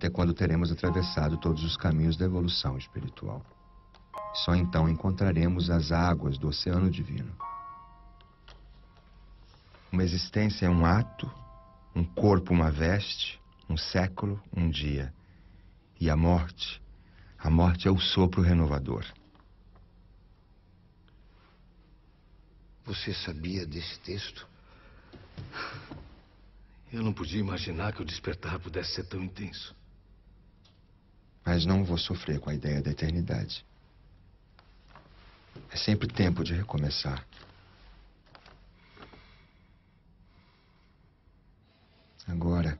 até quando teremos atravessado todos os caminhos da evolução espiritual. Só então encontraremos as águas do oceano divino. Uma existência é um ato, um corpo, uma veste, um século, um dia. E a morte, a morte é o sopro renovador. Você sabia desse texto? Eu não podia imaginar que o despertar pudesse ser tão intenso. Mas não vou sofrer com a ideia da eternidade. É sempre tempo de recomeçar. Agora,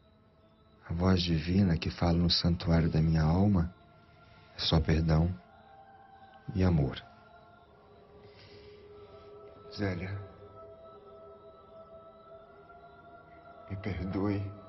a voz divina que fala no santuário da minha alma é só perdão e amor. Zélia, me perdoe.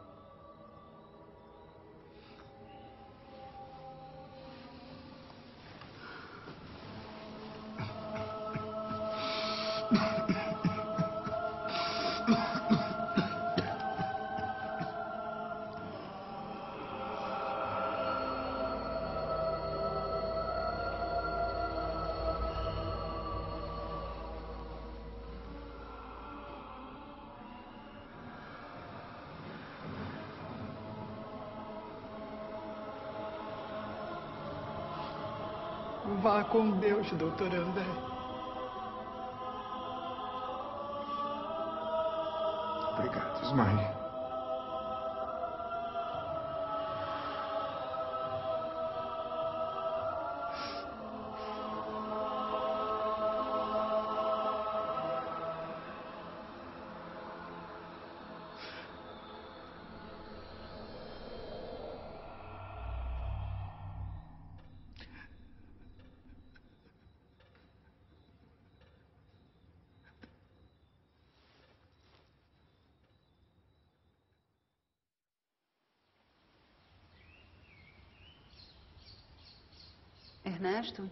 Vá com Deus, doutor André. Obrigado, Ernesto?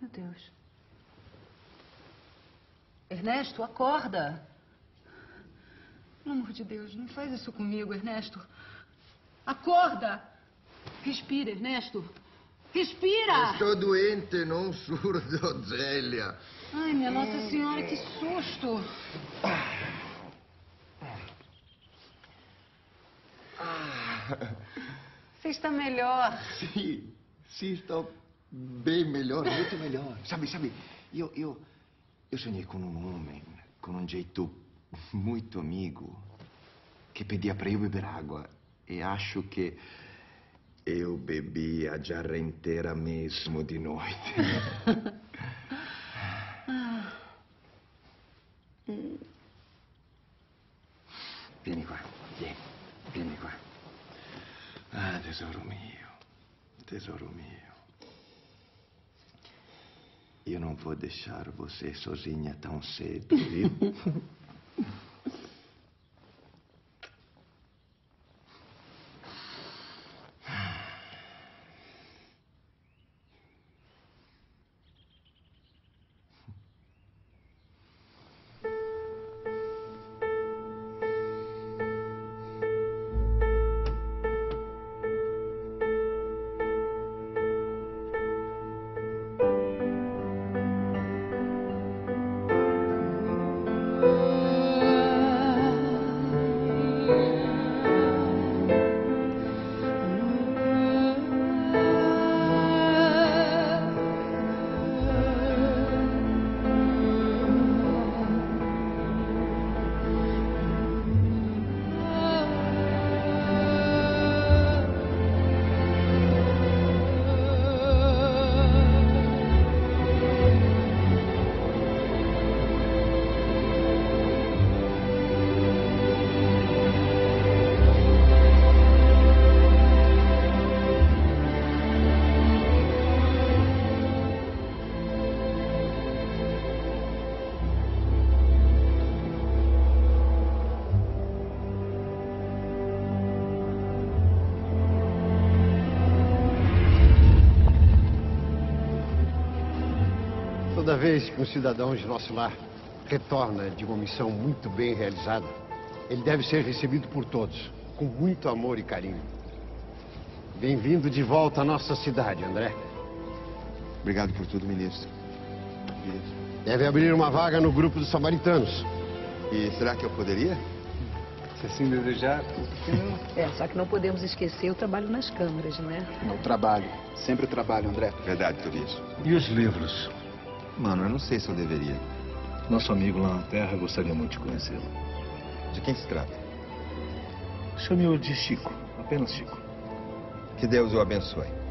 Meu Deus. Ernesto, acorda. Pelo amor de Deus, não faz isso comigo, Ernesto. Acorda! Respira, Ernesto. Respira! Estou doente, não surdo, Zélia. Ai, minha Nossa Senhora, que susto! Você está melhor. Sim, sim, estou bem melhor, muito melhor. Sabe, sabe, eu, eu, eu sonhei com um homem, com um jeito muito amigo, que pedia para eu beber água. E acho que eu bebi a jarra inteira mesmo de noite. tesoro mio, tesoro mio. Eu não vou deixar você sozinha tão cedo, viu? vez que um cidadão de nosso lar retorna de uma missão muito bem realizada, ele deve ser recebido por todos, com muito amor e carinho. Bem-vindo de volta à nossa cidade, André. Obrigado por tudo, ministro. Ministro. Deve abrir uma vaga no grupo dos samaritanos. E será que eu poderia? Se assim desejar, por que não? É, só que não podemos esquecer o trabalho nas câmaras, né? É o trabalho. Sempre o trabalho, André. Verdade, Tobias. E os livros? Mano, eu não sei se eu deveria. Nosso amigo lá na Terra gostaria muito de conhecê-lo. De quem se trata? Chame-o de Chico. Apenas Chico. Que Deus o abençoe.